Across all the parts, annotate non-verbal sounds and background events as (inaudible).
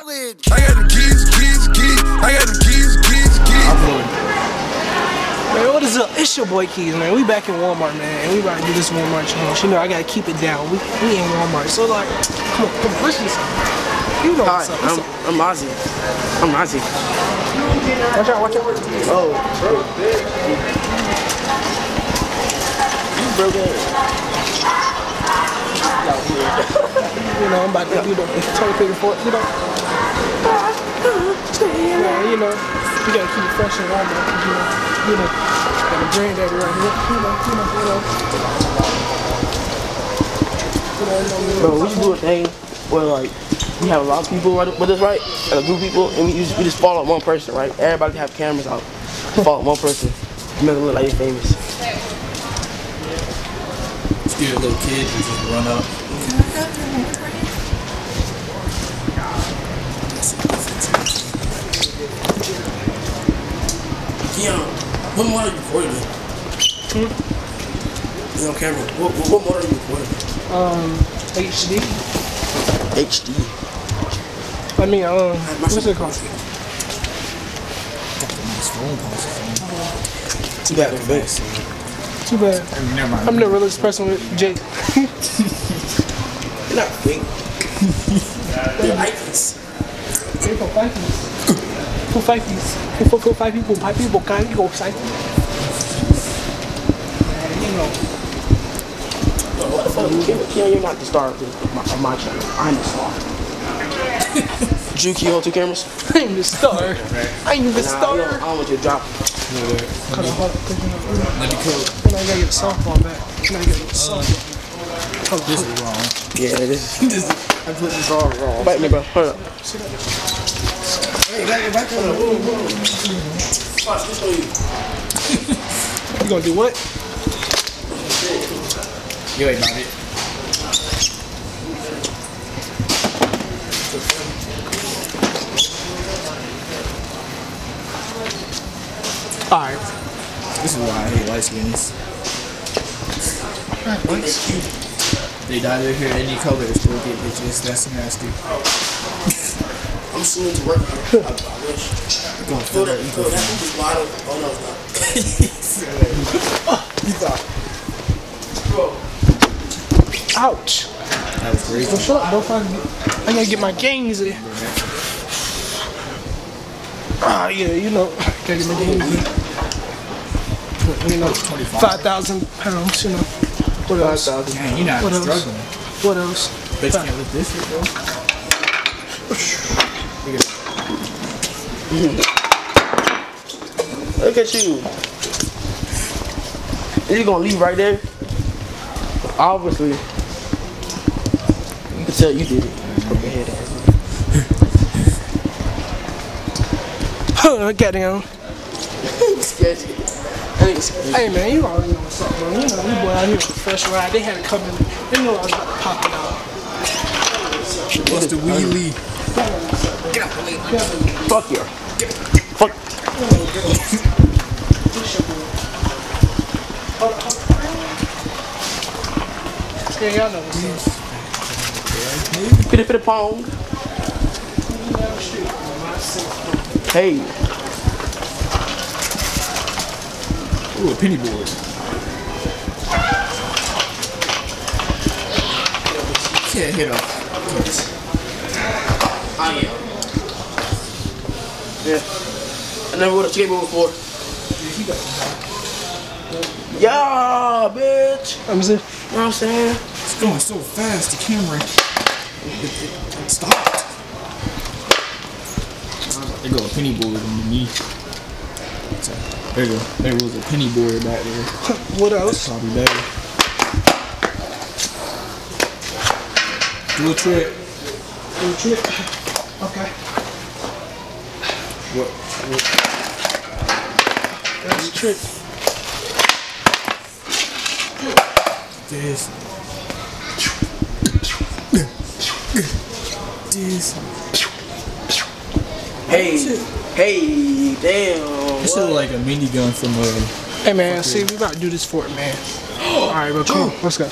College. I got the keys, keys, keys. I got the keys, keys, keys. Man, what is up? It's your boy Keys, man. We back in Walmart, man, and we about to do this Walmart challenge. You know, I gotta keep it down. We, we in Walmart, so like, come on, come on, let's do something. You know Hi, what's up. What's I'm, up? I'm Ozzy. I'm Ozzy. Watch out, watch out. Oh, You broke it. You know, I'm about to do the toilet paper for it, you know. Yeah, you know, we gotta keep it fresh Walmart, 'cause, you know, you know, got a granddaddy right here, you know, you know, you know. You you Bro, we should do a thing where like we have a lot of people right with us, right? Like a group of people, and we just, we just follow one person, right? Everybody have cameras out. Follow one person. Make it look like they're famous. Scare little kid and just run up. Keon, what more are you recording? You on camera? What, what, what more are you recording? um, HD. HD. I mean, um, what's it called? Too bad for Vince. Too bad. Never mind. I'm the realest person with Jake. (laughs) You're not fake. They're Nikes. People fight these. Who fight these? Who who- who fight people? Fight people, can't you go fight? You know. What the fuck? Keon, Keon, you're not the star of, my, of my channel. I'm the star. Juki on two cameras? I'm the star. I'm the Nah, I don't, I don't want you to drop. Cause I, cause, you Let me cook. you I gotta get the softball back. You I gotta get the softball. Hold This is wrong. Yeah, this is. (laughs) This is, I put this all wrong. Bite me, bro. Hold up. Hey, back, back on. Watch, this on you. You gonna do what? You ain't got it. Alright. This is why I hate light skins. They dye their hair any color, still get bitches. That's nasty. I'm soon to work. I, I wish. Gonna Feel feel that, that feel that. Just line. Oh, no, it's not. Bro, (laughs) Ouch. That was crazy. Well, shut up. Don't fucking. I gotta get my gains in. Ah, yeah, you know. Gotta get my gains in. You know, 5,000 pounds, you know. What else? Dang, you're not What else? What else? Bet you can't lift this shit, bro. Look at you. You gonna leave right there? Obviously. You can tell you did it. Put your head. Huh, goddamn. Sketchy. Hey man, you already know what's up, bro. You know, we boy out here with the fresh ride. They had it coming. They know I was about to pop it out. What's the wheelie? Fuck you. Fuck. Yeah, y'all know what's up. Pity pity pong. Hey. Ooh, a penny board. Can't hit off. I am. Yeah. I never would have skateboard before. Yeah, bitch. I'm see. You know what I'm saying? It's going so fast, the camera. It, it, it stopped. There go a penny board on the knee. There you go. There was a penny board back there. (laughs) What else? Probably better. Do a trick. Do a trick. Okay. What? what? That's a trick. This. This. Hey, hey, damn. This what? is like a minigun from a. Hey man, see, we about to do this for it, man. (gasps) All right, bro, come on, let's go.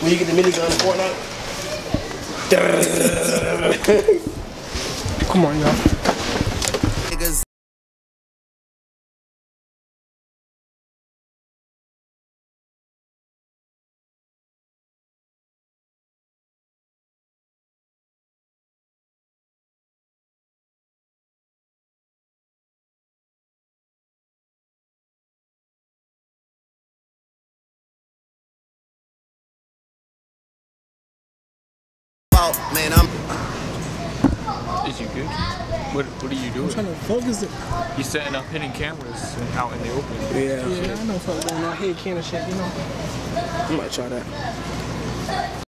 When you get the minigun in Fortnite, (laughs) Come on, y'all. Man, I'm Is you good? What What are you doing? trying to focus it. You setting up hidden cameras out in the open. Yeah. Yeah, I know fuck going on here, can and shit, you know. I might try that.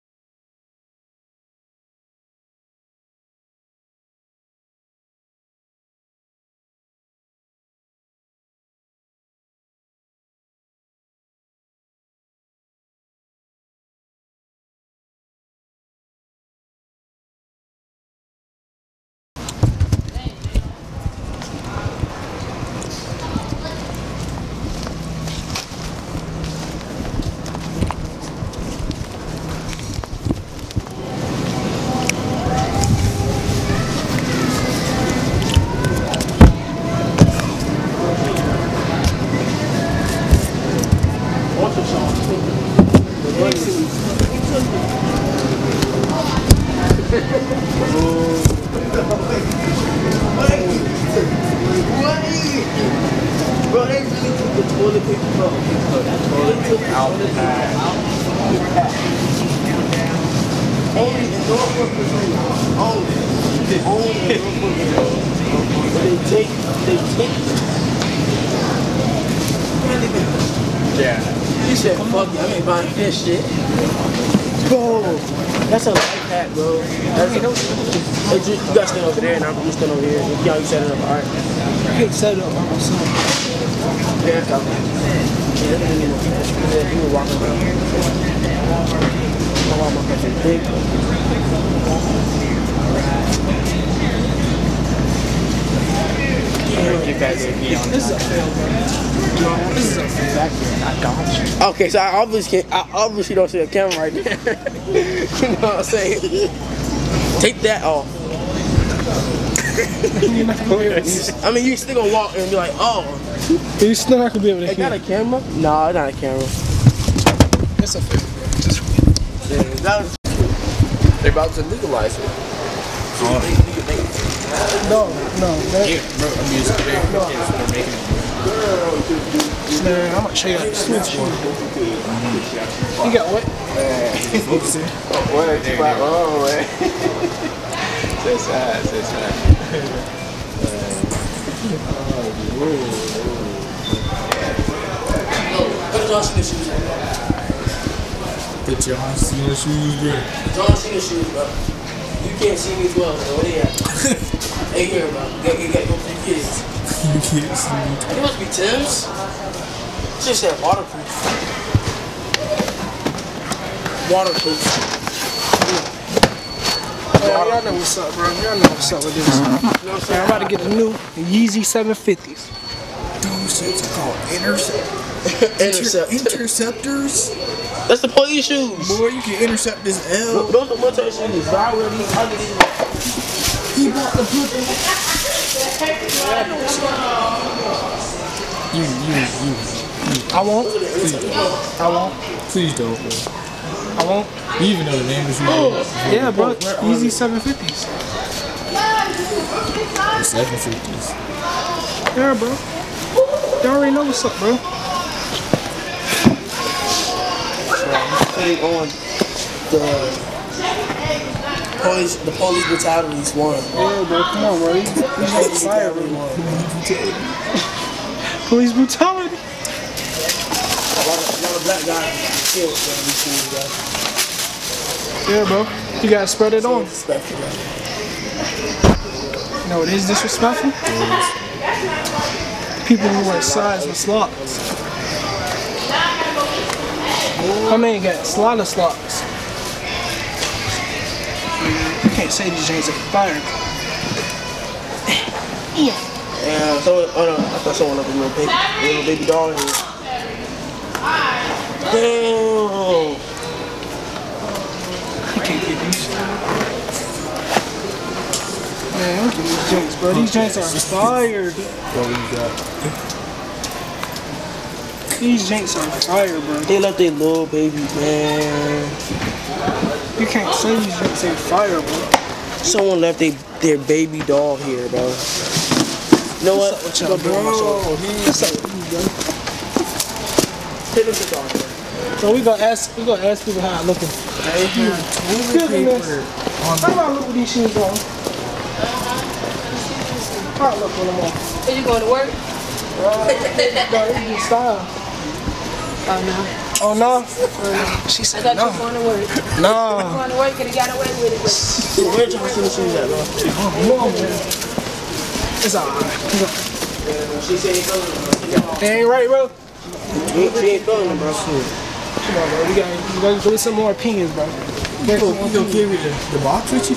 Took out the Only in Norfolk, Virginia. Only. Only in Norfolk, Virginia. They take, they take. Yeah. He said, fuck it, I ain't buying this shit. Bro, that's a hack, bro. That's hey, you gotta stand over there and I'm just stand over here. You know, you set it up, alright? I can't set it up by myself. Yeah, that's. Yeah, you know. Yeah, you were walking around. My mama got. You guys would be on This is a fail, bro. This is a fail. back here and I. Okay, so I obviously can't, I obviously don't see a camera right there. (laughs) you know what I'm saying? Take that off. You're not gonna be able to, I mean, you still gonna walk and be like, oh, you're still not gonna be able to is that hear. a camera? No, it's not a camera. It's a fail, bro. Just Yeah, that was They're about to legalize it. Oh. No, no. That, Yeah, bro. I mean, it's, they're, they're making it. man, I'm gonna show you how to switch. Mm-hmm. You got what? Focusing. What? It's my own way. C'est ça, c'est ça. Put John Cena shoes on. Put John Cena shoes, bro. John Cena shoes, bro. You can't see me as well, so where they at? hey, here, bro. You gotta, you gotta go for your kids. You can't see. They must be Tim's. Just said waterproof. Waterproof. Man, y'all know what's up, bro. Y'all know what's up with this. Uh-huh. Man, I'm saying? I'm about to get a new Yeezy 750s. Those shits are called intercept. Intercept. Interceptors. That's the police shoes. Boy, you can intercept this L. Those are military shoes. So I wear these. I these. He bought the flipping. You, you, you. I won't. Please don't. I won't. Please don't, bro. I won't. You even know the name of the oh. Yeah, bro. Yeezy 750s. Seven fifties. Yeah, bro. Y'all already know what's up, bro. Putting on the police. The police brutalities one. Yeah, bro. Come on, bro. You, just (laughs) inspired me. Police brutality. A lot of, a lot of black guys killed man, these guys. Yeah, bro. You gotta spread it on. Disrespectful. You it is disrespectful. People who wear size with slots. My man got slaughter slots. You can't say these James are fired. Yeah, Yeah, so, oh no, I thought someone up a little baby, a little baby doll in here. Damn. You can't get these. Man, look at these joints, bro. These joints are fire. What we got? These joints are fire, bro. They left their little baby, man. You can't say these joints ain't fire, bro. Someone left their their baby doll here, bro. You know what? What's You up, gonna bro? What's up with you, bro? Take this off, bro. So we gonna ask, we gonna ask people how I'm looking. Excuse me, miss. How do I look with these shoes on? How I look when I'm on? Are you going to work? Bro, it's just style. Oh, oh no. Oh no? She I said thought you no. were going to work. No. Going to work could have got away with it. But Where y'all see the shoes at, bro? Come on, man. It's alright. She said ain't feeling They ain't right, bro. She ain't feeling them, bro. Come on, bro. We got, we got to get some more opinions, bro. We got some more You gonna opinions. carry the, the box with you?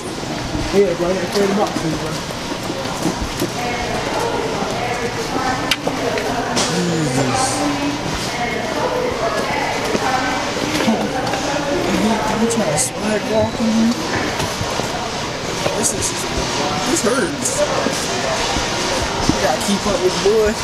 Yeah, bro. I gotta carry the box for you, bro. Walk in. This is this hurts. You gotta keep up with boy.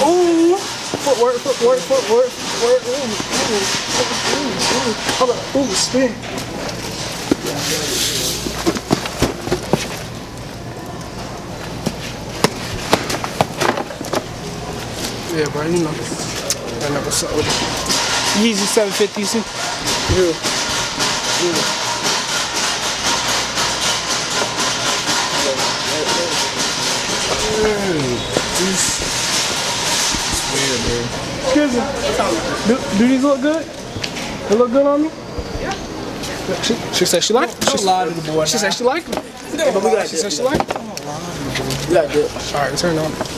Oh, ooh, footwork, footwork, footwork, footwork. Ooh, ooh, ooh. Hold up, ooh, spin. Yeah, bro, you know. I up with it. Yeezy 750, see? Yeah. It's weird, bro. Excuse me. Do, do these look good? They look good on me? Yeah. She, she said she liked them. She, lie to the boy she said she liked them. But we got She said she liked. We got this. All right, turn it on.